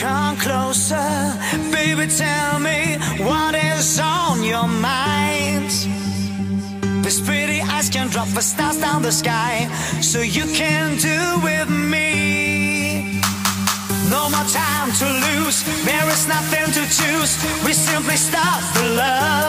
Come closer, baby, tell me what is on your mind. These pretty eyes can drop the stars down the sky, so you can do with me. No more time to lose, there is nothing to choose. We simply start the love.